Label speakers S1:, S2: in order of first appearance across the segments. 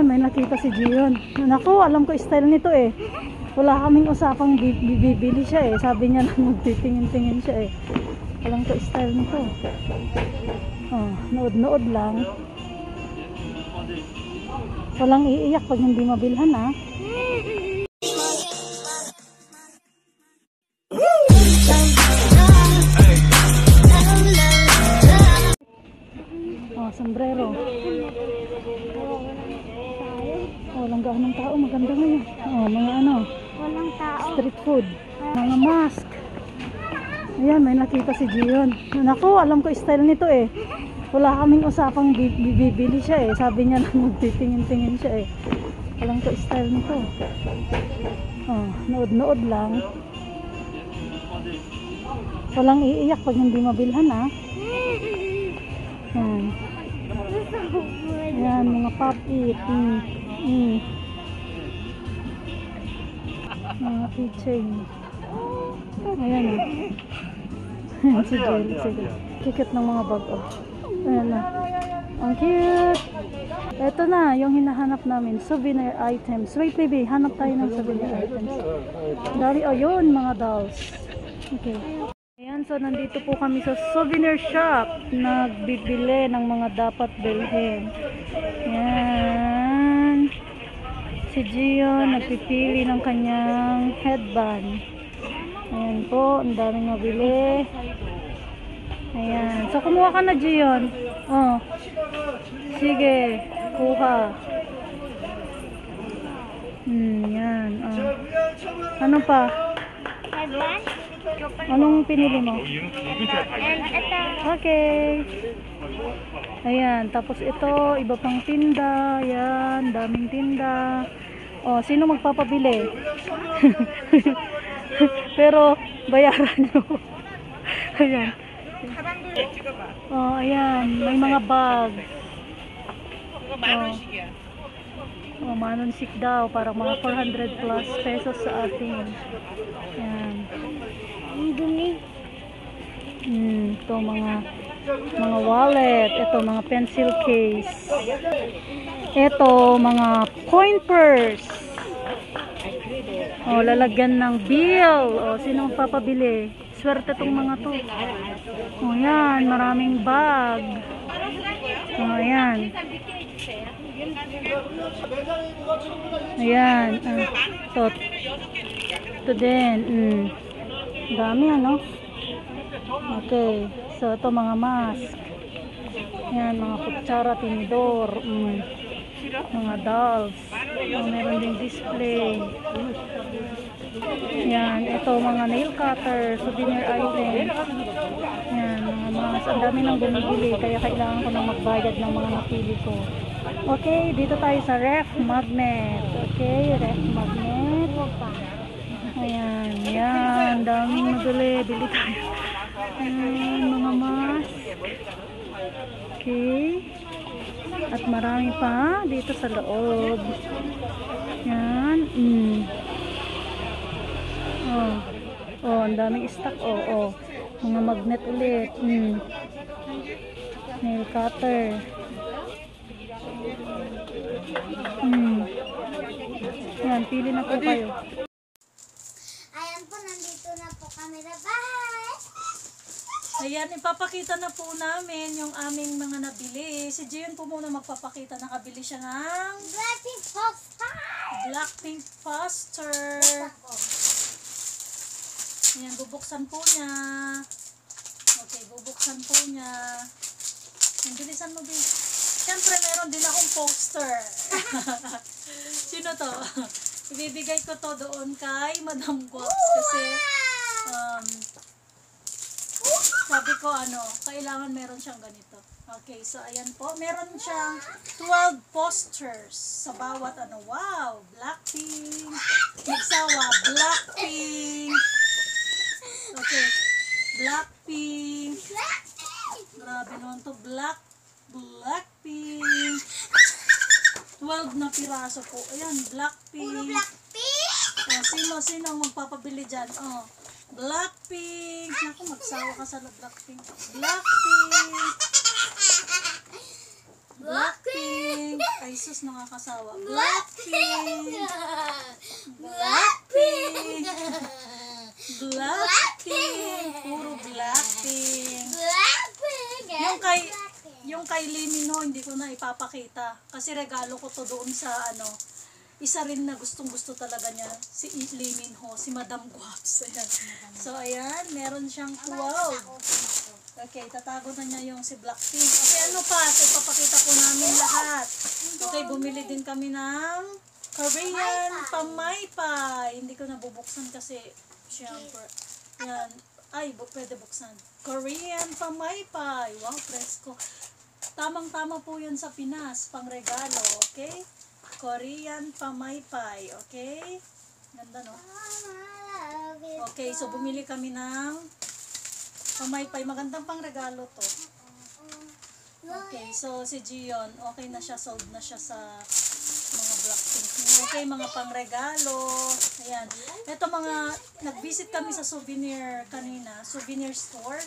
S1: May nakita si Gion. Naku, alam ko style nito eh. Wala kaming usapang bi- bi- bibili siya eh. Sabi niya na magtitingin-tingin siya eh. Alam ko style nito. Oh, nood-nood lang. Walang iiyak pag hindi mabilhan ah. Maganda ngayon. Oh, mga ano,
S2: Walang tao.
S1: street food. Mga mask. Ayan, may nakita si Gion. Naku, alam ko style nito eh. Wala kaming usapang bi- bi- bibili siya eh. Sabi niya na magtitingin-tingin siya eh. Alam ko style nito. Oh, nood-nood lang. Walang iiyak pag hindi mabilhan ah. Yan. Yan, mga pop it. Mm. Mm. Mga keychain. Ayan ah. si Joel, sige. Kikit ng mga bag. Oh. Ayan na. Ang cute. Ito na, yung hinahanap namin. Souvenir items. Wait, baby. Hanap tayo ng souvenir items. Dari, oh, yun, mga dolls. Okay. Ayan, so nandito po kami sa souvenir shop. Nagbibili ng mga dapat bilhin. Ayan. Si Gio nagpipili ng kanyang headband. Ayan po, ang daming mabili. Ayan. So, kumuha ka na, Gion. Oh. Sige, kuha. Hmm, yan. Oh. Ano pa?
S2: Headband?
S1: Anong pinili mo? Okay. Ayan, tapos ito, iba pang tinda. Ayan, daming tinda. Oh, sino magpapabili? Pero, bayaran nyo. ayan. Oh, ayan, may mga bag. Oh. Oh, manonsik daw, para mga 400 plus pesos sa atin. Ayan.
S2: Ang dumi.
S1: Hmm, ito mga mga wallet, ito mga pencil case. Ito mga coin purse. Oh, lalagyan ng bill. Oh, sino magpapabili? Swerte tong mga to. Oh, yan, maraming bag. Oh, ayan. Ayan. ah, to, to din. Mm. Dami ano? Okay. So, ito mga mask. Yan, mga kutsara, tinidor. Mm. Mga dolls. Oh, meron din display. Yan, ito mga nail cutter, souvenir items. Yan, mga mask. Ang dami nang bumibili, kaya kailangan ko nang magbayad ng mga napili ko. Okay, dito tayo sa ref magnet. Okay, ref magnet. Ayan, yan. Daming mabili. Bili tayo. Ayan, mga mask. Okay. At marami pa dito sa loob. Yan. Mm. Oh. Oh, ang daming stock. Oh, oh. Mga magnet ulit. Mm. Nail cutter. Mm. Yan, pili na po kayo.
S2: Ayan po, nandito na po kami na bahay.
S1: Ayan, ipapakita na po namin yung aming mga nabili. Si Jion po muna magpapakita. Nakabili siya ng
S2: Blackpink poster.
S1: Blackpink poster. Ayan, bubuksan po niya. Okay, bubuksan po niya. Ayan, bilisan mo, Bi. Siyempre, meron din akong poster. Sino to? Ibibigay ko to doon kay Madam Guaps kasi um, sabi ko ano, kailangan meron siyang ganito. Okay, so ayan po. Meron siyang 12 posters sa bawat ano. Wow! Blackpink. Nagsawa. Blackpink. Okay. Blackpink. Grabe naman to. Black. Blackpink. 12 na piraso po. Ayan, Blackpink.
S2: Blackpink.
S1: Oh, sino, sino ang magpapabili dyan? Oh, Blackpink. Naku, magsawa ka sa Blackpink. Blackpink. Blackpink. Ay, sus, nakakasawa.
S2: Blackpink!
S1: Blackpink. Blackpink. Puro Blackpink.
S2: Blackpink!
S1: Yung kay, yung kay Lee hindi ko na ipapakita. Kasi regalo ko to doon sa ano, isa rin na gustong gusto talaga niya, si Lee Min Ho, si Madam Guaps. Ayan. So, ayan, meron siyang wow. Okay, tatago na niya yung si Blackpink. Okay, ano pa? So, ipapakita po namin lahat. Okay, bumili din kami ng Korean pamaypay. Hindi ko nabubuksan kasi, syempre. Yan. Ay, bu- pwede buksan. Korean pamaypay. Wow, presko. Tamang-tama po yan sa Pinas, pang regalo, okay? Korean pamaypay, okay? Ganda, no? Okay, so bumili kami ng pamaypay. Magandang pang regalo to. Okay, so si Gion, okay na siya, sold na siya sa mga Blackpink. Okay, mga pangregalo. Ayan. Ito mga, nag-visit kami sa souvenir kanina, souvenir store.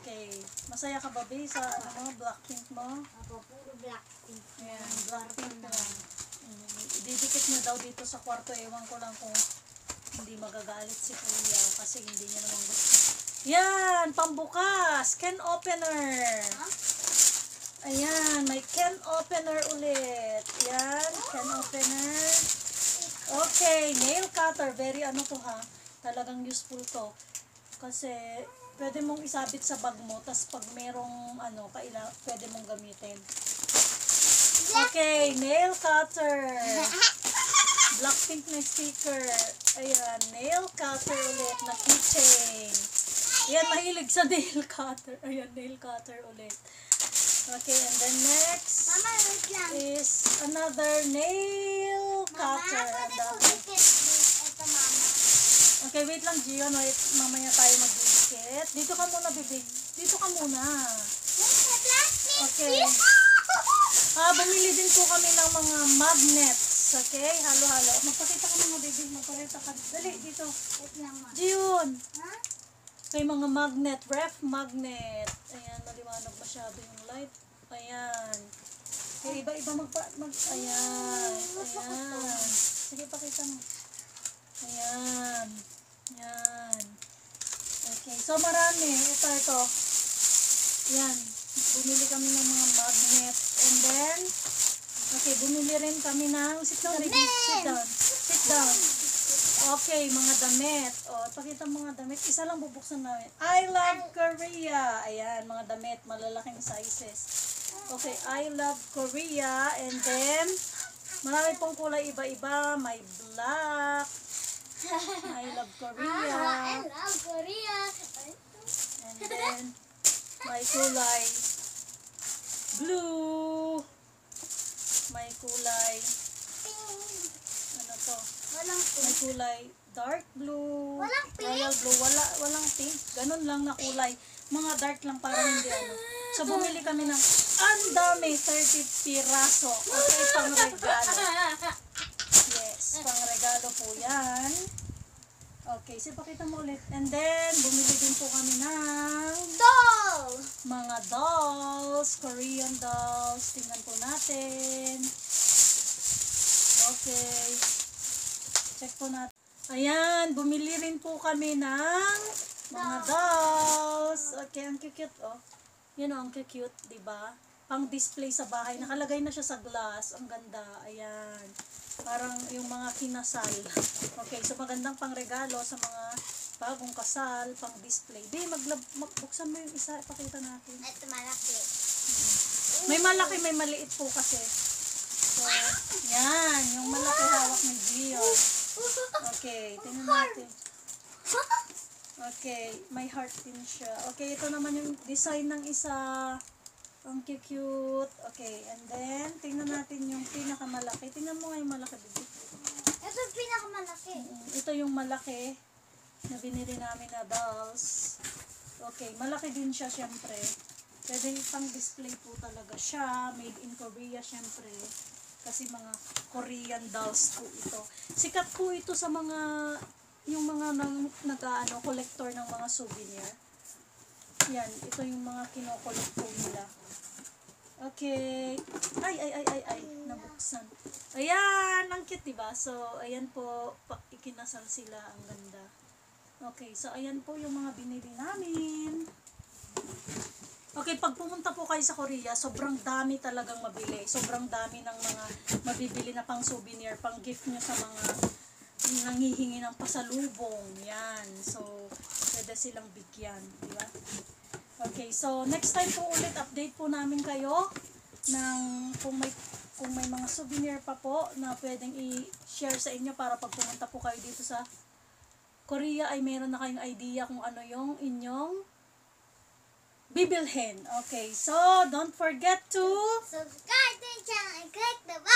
S1: Okay. Masaya ka ba, Be, sa ano, Blackpink mo?
S2: Ako, puro Blackpink.
S1: Ayan, Blackpink na. Mm, Didikit niya daw dito sa kwarto. Ewan ko lang kung hindi magagalit si Kuya kasi hindi niya naman gusto. Yan, pambukas. Can opener. Ayan, may can opener ulit. Yan, can opener. Okay, nail cutter. Very ano to ha. Talagang useful to. Kasi pwede mong isabit sa bag mo. Tapos pag merong ano, kaila, pwede mong gamitin. Okay, nail cutter. Blackpink na sticker. Ayan, nail cutter ulit na keychain. Ayan, mahilig sa nail cutter. Ayan, nail cutter ulit. Okay, and then next
S2: Mama, wait lang.
S1: is another nail
S2: Mama,
S1: cutter.
S2: Ito, Mama.
S1: Okay, wait lang, Gion. Wait, mamaya tayo magdidikit. Dito ka muna, bibig. Dito ka muna. Okay. Ah, bumili din po kami ng mga magnets. Okay? Halo-halo. Magpakita ka mga baby. Magpakita ka. Dali, dito. Gion.
S2: Ha?
S1: Kay mga magnet. Ref magnet. Ayan, maliwanag masyado yung light. Ayan. Okay, iba-iba magpa... Mag, ayan. Ayan. Sige, pakita mo. Ayan. Ayan. Okay, so marami. Ito, ito. Yan. Bumili kami ng mga magnet. And then, okay, bumili rin kami ng, sit down, baby. Sit down. Sit down. Okay, mga damit. O, pakita mga damit. Isa lang bubuksan namin. I love Korea. Ayan, mga damit. Malalaking sizes. Okay, I love Korea. And then, marami pong kulay iba-iba. May black. I love Korea.
S2: Ah, I love Korea.
S1: And then, may kulay blue. May kulay, ano to?
S2: Walang
S1: May
S2: pink.
S1: kulay dark blue.
S2: Walang pink?
S1: Royal blue. Wala, walang pink. Ganun lang na kulay. Mga dark lang para hindi ano. So, bumili kami ng ang dami, 30 piraso. Okay, pang regalo. Yes, pang regalo po yan. Okay, so pakita mo ulit. And then, bumili din po kami ng
S2: Doll.
S1: Dolls, Korean dolls. Tingnan po natin. Okay. Check po natin. Ayan, bumili rin po kami ng mga dolls. Okay, ang cute oh. Yan oh, ang cute, di ba? Pang display sa bahay. Nakalagay na siya sa glass. Ang ganda. Ayan. Parang yung mga kinasal. Okay, so magandang pang regalo sa mga bagong kasal, pang display. Di, maglab, magbuksan mo yung isa, ipakita natin.
S2: Ito malaki.
S1: May malaki, may maliit po kasi. So, yan, yung malaki hawak ni Gio. Okay, tingnan natin. Okay, may heart din siya. Okay, ito naman yung design ng isa. Ang cute. Okay, and then, tingnan natin yung pinakamalaki. Tingnan mo nga yung malaki, baby.
S2: Ito yung pinakamalaki.
S1: Mm, Ito yung malaki na binili namin na dolls. Okay, malaki din siya syempre. Pwede pang display po talaga siya. Made in Korea syempre. Kasi mga Korean dolls po ito. Sikat po ito sa mga yung mga nang, nag-ano, collector ng mga souvenir. Yan, ito yung mga kinokolect po nila. Okay. Ay, ay, ay, ay, ay. Nabuksan. Ayan, ang cute, diba? So, ayan po, ikinasal sila. Ang ganda. Okay, so ayan po yung mga binili namin. Okay, pag pumunta po kayo sa Korea, sobrang dami talagang mabili. Sobrang dami ng mga mabibili na pang souvenir, pang gift nyo sa mga nangihingi ng pasalubong. Yan. So, pwede silang bigyan. Di ba? Okay, so next time po ulit update po namin kayo ng kung may kung may mga souvenir pa po na pwedeng i-share sa inyo para pag pumunta po kayo dito sa Korea ay meron na kayong idea kung ano yung inyong bibilhin. Okay, so don't forget to
S2: Subscribe to the channel and click the bell